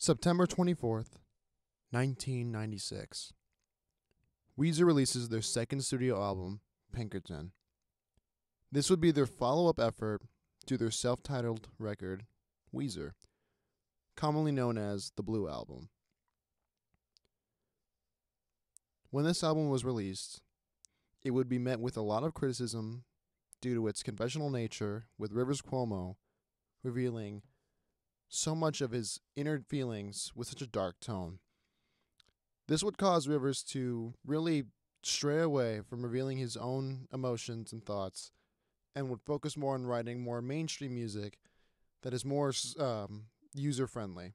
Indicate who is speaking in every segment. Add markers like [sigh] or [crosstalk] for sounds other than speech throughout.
Speaker 1: September 24th, 1996. Weezer releases their second studio album, Pinkerton. This would be their follow up effort to their self titled record, Weezer, commonly known as the Blue Album. When this album was released, it would be met with a lot of criticism due to its conventional nature, with Rivers Cuomo revealing so much of his inner feelings with such a dark tone. This would cause Rivers to really stray away from revealing his own emotions and thoughts and would focus more on writing more mainstream music that is more um, user friendly.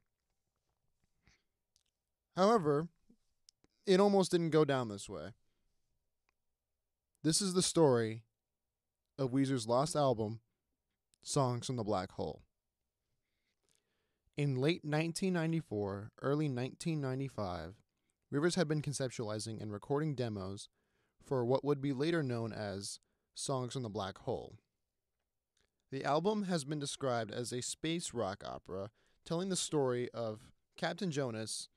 Speaker 1: However, it almost didn't go down this way. This is the story of Weezer's lost album, Songs from the Black Hole. In late 1994, early 1995, Rivers had been conceptualizing and recording demos for what would be later known as Songs from the Black Hole. The album has been described as a space rock opera telling the story of Captain Jonas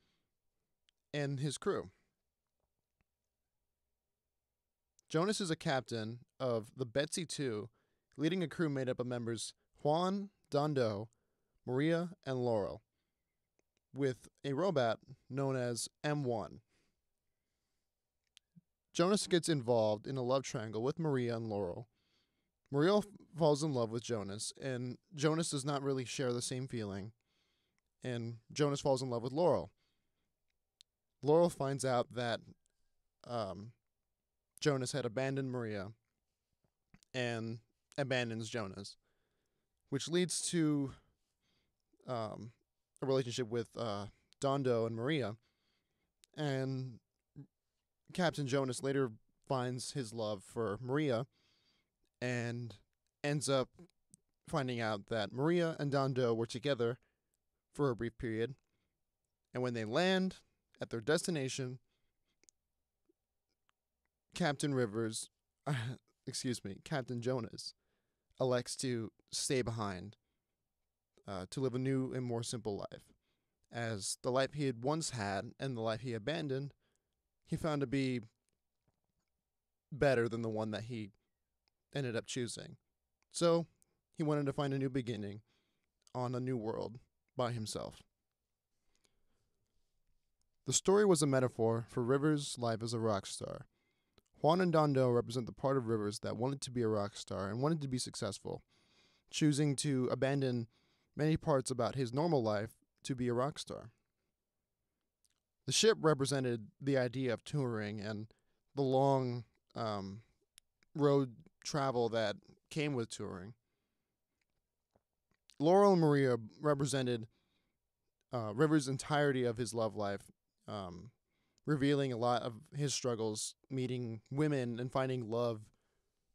Speaker 1: and his crew. Jonas is a captain of the Betsy 2, leading a crew made up of members Wuan, Dondo, Maria, and Laurel, with a robot known as M1. Jonas gets involved in a love triangle with Maria and Laurel. Maria falls in love with Jonas, and Jonas does not really share the same feeling. And Jonas falls in love with Laurel. Laurel finds out that um, Jonas had abandoned Maria and abandons Jonas, which leads to um, a relationship with uh, Dondo and Maria. And Captain Jonas later finds his love for Maria and ends up finding out that Maria and Dondo were together for a brief period. And when they land at their destination, Captain Rivers, [laughs] excuse me, Captain Jonas elects to stay behind uh, to live a new and more simple life. As the life he had once had and the life he abandoned, he found to be better than the one that he ended up choosing. So he wanted to find a new beginning on a new world by himself. The story was a metaphor for Rivers' life as a rock star. Wuan and Dondo represent the part of Rivers that wanted to be a rock star and wanted to be successful, choosing to abandon many parts about his normal life to be a rock star. The ship represented the idea of touring and the long um, road travel that came with touring. Laurel and Maria represented uh, Rivers' entirety of his love life, um, revealing a lot of his struggles meeting women and finding love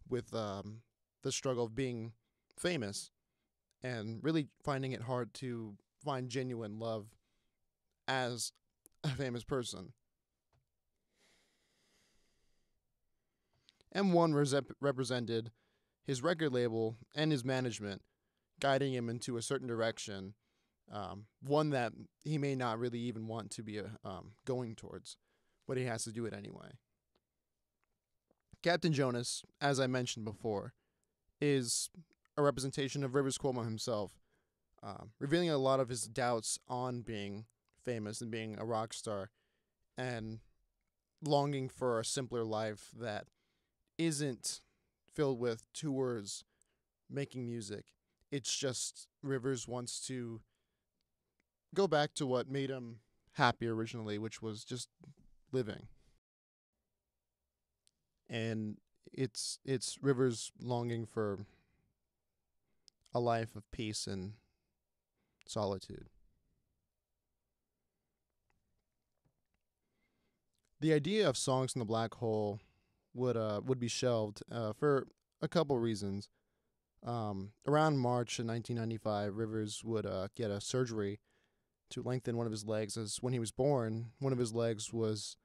Speaker 1: with um, the struggle of being famous and really finding it hard to find genuine love as a famous person. M1 represented his record label and his management, guiding him into a certain direction, um, one that he may not really even want to be uh, um, going towards, but he has to do it anyway. Captain Jonas, as I mentioned before, is a representation of Rivers Cuomo himself, uh, revealing a lot of his doubts on being famous and being a rock star, and longing for a simpler life that isn't filled with tours, making music. It's just Rivers wants to go back to what made him happy originally, which was just living. And it's it's Rivers longing for a life of peace and solitude. The idea of songs in the black hole would uh, would be shelved uh, for a couple reasons. Um, around March of 1995, Rivers would uh, get a surgery to lengthen one of his legs. As when he was born, one of his legs was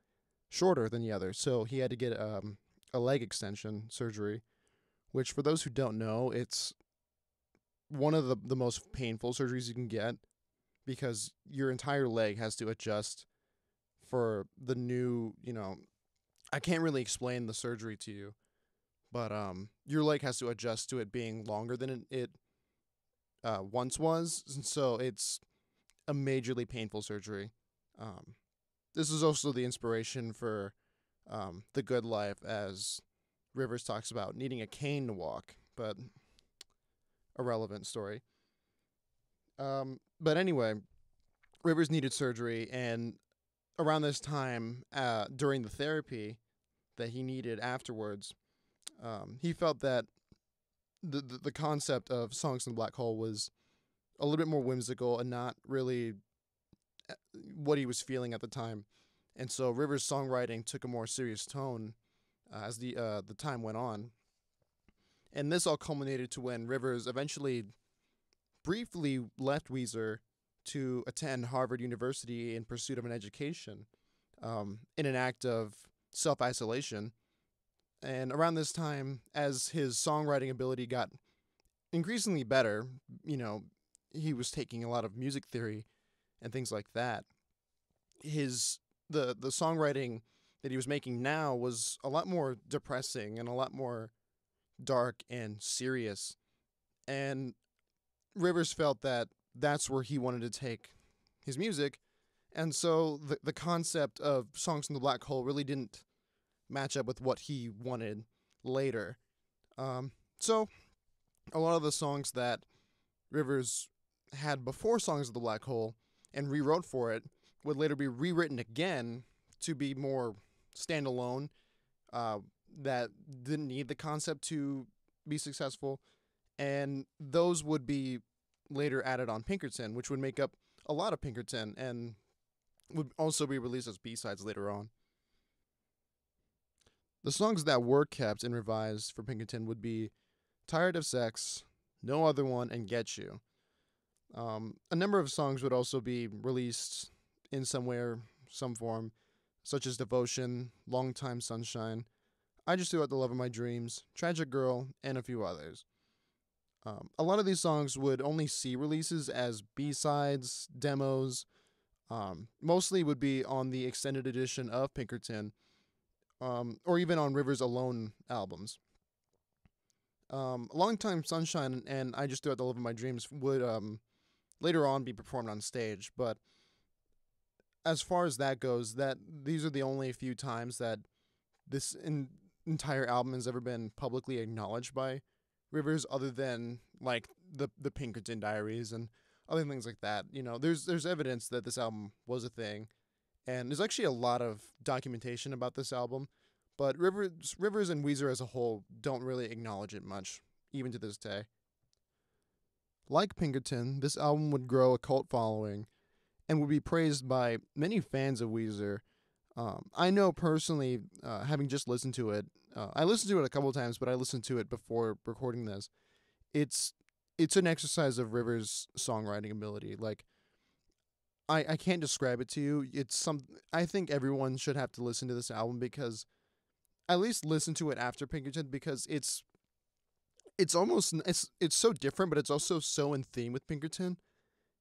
Speaker 1: shorter than the other, so he had to get um, a leg extension surgery. Which, for those who don't know, it's one of the, the most painful surgeries you can get because your entire leg has to adjust for the new, you know, I can't really explain the surgery to you, but um your leg has to adjust to it being longer than it, it uh, once was, and so it's a majorly painful surgery. Um, this is also the inspiration for um, the good life, as Rivers talks about needing a cane to walk, but a relevant story. Um, but anyway, Rivers needed surgery, and around this time, uh, during the therapy that he needed afterwards, um, he felt that the, the the concept of songs in the black hole was a little bit more whimsical and not really uh, what he was feeling at the time. And so Rivers' songwriting took a more serious tone uh, as the uh, the time went on. And this all culminated to when Rivers eventually briefly left Weezer to attend Harvard University in pursuit of an education um, in an act of self isolation. And around this time, as his songwriting ability got increasingly better, you know, he was taking a lot of music theory and things like that. His the the songwriting that he was making now was a lot more depressing and a lot more dark and serious. And Rivers felt that that's where he wanted to take his music. And so the the concept of songs from the black hole really didn't match up with what he wanted later. Um, so a lot of the songs that Rivers had before Songs of the Black Hole and rewrote for it would later be rewritten again to be more standalone. Uh, that didn't need the concept to be successful, and those would be later added on Pinkerton, which would make up a lot of Pinkerton and would also be released as B sides later on. The songs that were kept and revised for Pinkerton would be Tired of Sex, No Other One, and Getchoo. Um, a number of songs would also be released in somewhere, some form, such as Devotion, Long Time Sunshine, I Just Threw Out the Love of My Dreams, Tragic Girl, and a few others. Um, a lot of these songs would only see releases as B sides, demos, um, mostly would be on the extended edition of Pinkerton, um, or even on Rivers Alone albums. Um, Long Time Sunshine and I Just Threw Out the Love of My Dreams would um, later on be performed on stage. But as far as that goes, that these are the only few times that this in, entire album has ever been publicly acknowledged by Rivers, other than like the the Pinkerton Diaries and other things like that. You know, there's there's evidence that this album was a thing, and there's actually a lot of documentation about this album. But Rivers Rivers and Weezer as a whole don't really acknowledge it much, even to this day. Like Pinkerton, this album would grow a cult following and would be praised by many fans of Weezer. Um, I know personally, uh, having just listened to it, uh, I listened to it a couple times, but I listened to it before recording this. It's it's an exercise of Rivers' songwriting ability. Like, I I can't describe it to you. It's some. I think everyone should have to listen to this album because, at least listen to it after Pinkerton because it's it's almost it's it's so different, but it's also so in theme with Pinkerton,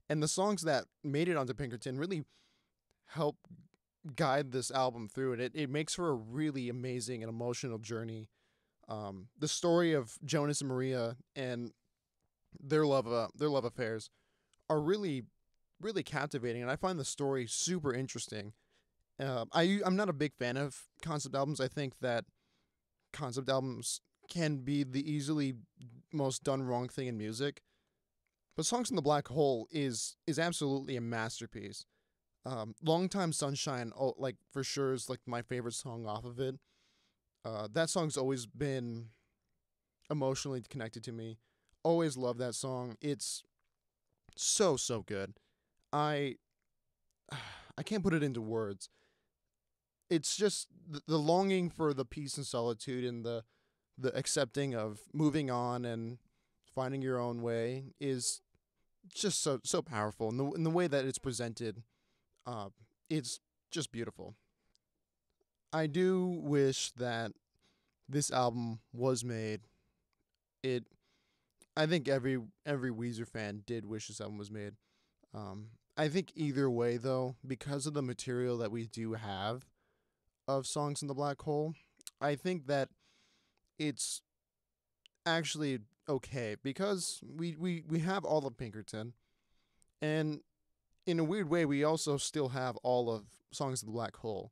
Speaker 1: and the songs that made it onto Pinkerton really help guide this album through and It it makes for a really amazing and emotional journey. Um, the story of Jonas and Maria and their love uh, their love affairs are really really captivating, and I find the story super interesting. Uh, I I'm not a big fan of concept albums. I think that concept albums can be the easily most done wrong thing in music. But Songs in the Black Hole is is absolutely a masterpiece. Um, Long Time Sunshine, oh, like for sure, is like my favorite song off of it. Uh, that song's always been emotionally connected to me. Always love that song. It's so so good. I [sighs] I can't put it into words. It's just the, the longing for the peace and solitude and the the accepting of moving on and finding your own way is just so so powerful and the in the way that it's presented uh it's just beautiful. I do wish that this album was made. It i think every every weezer fan did wish this album was made. Um I think either way though, because of the material that we do have of songs in the black hole, I think that it's actually okay because we we we have all of Pinkerton, and in a weird way, we also still have all of songs of the black hole,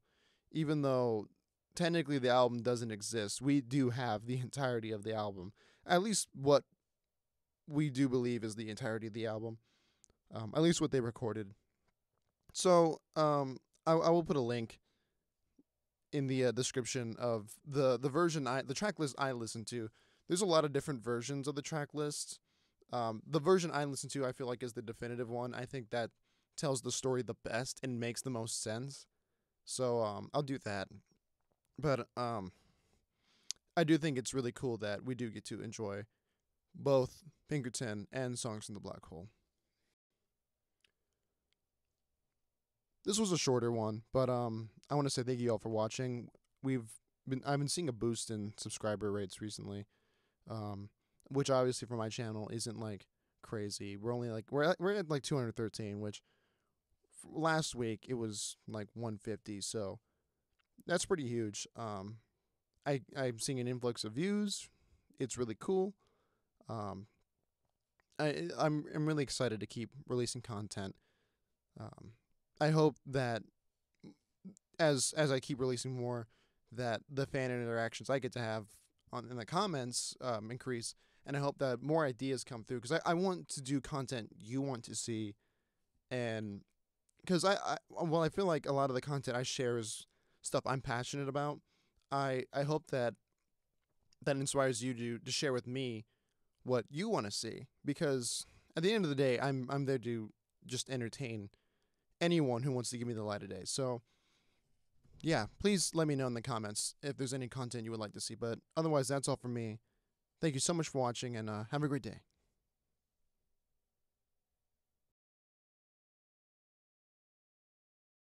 Speaker 1: even though technically the album doesn't exist. We do have the [laughs] entirety of the album, at least what we do believe is the entirety of the album, um, at least what they recorded. So um, I, I will put a link in the uh, description of the the version I the track list I listened to. There's a lot of different versions of the track list. Um, the version I listen to, I feel like, is the definitive one. I think that tells the story the best and makes the most sense. So um, I'll do that. But um, I do think it's really cool that we do get to enjoy both Pinkerton and Songs in the Black Hole. This was a shorter one, but um, I want to say thank you all for watching. We've been I've been seeing a boost in subscriber rates recently, um, which obviously for my channel isn't like crazy. We're only like we're at, we're at like 213, which last week it was like 150, so that's pretty huge. Um, I I'm seeing an influx of views. It's really cool. Um, I I'm I'm really excited to keep releasing content. Um, I hope that as as I keep releasing more, that the fan interactions I get to have on in the comments um, increase, and I hope that more ideas come through because I, I want to do content you want to see, and because I, I well I feel like a lot of the content I share is stuff I'm passionate about. I I hope that that inspires you to to share with me what you want to see because at the end of the day I'm I'm there to just entertain anyone who wants to give me the light of day. So yeah, please let me know in the comments if there's any content you would like to see. But otherwise, that's all from me. Thank you so much for watching and uh, have a great day.